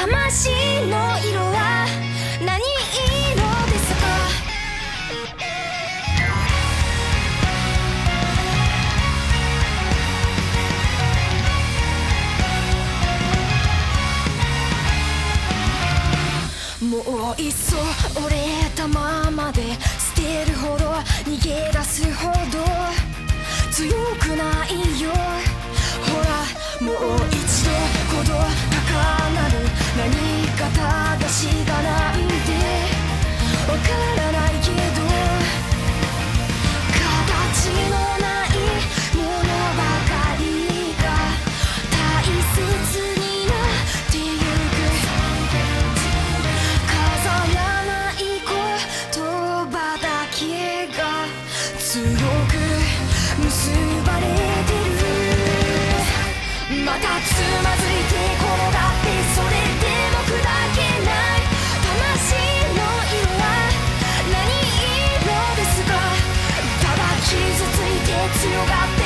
魂の色は何色ですか？もういっそ折れたままで捨てるほど逃強く結ばれてる。またつまずいて転がってそれでも砕けない。魂の色は何色ですか？ただ傷ついて強がって